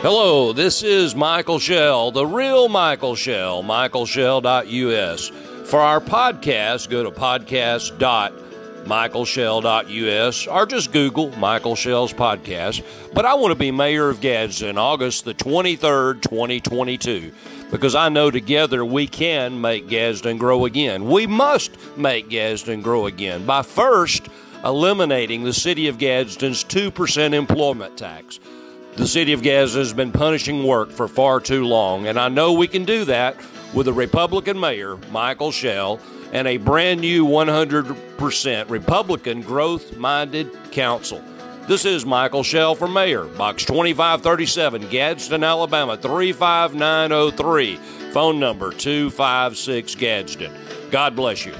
Hello, this is Michael Shell, the real Michael Shell, michaelshell.us. For our podcast, go to podcast.michaelshell.us or just Google Michael Shell's podcast. But I want to be mayor of Gadsden August the 23rd, 2022, because I know together we can make Gadsden grow again. We must make Gadsden grow again by first eliminating the city of Gadsden's 2% employment tax. The city of Gadsden has been punishing work for far too long, and I know we can do that with a Republican mayor, Michael Shell, and a brand new 100% Republican growth minded council. This is Michael Shell for mayor, Box 2537, Gadsden, Alabama 35903, phone number 256 Gadsden. God bless you.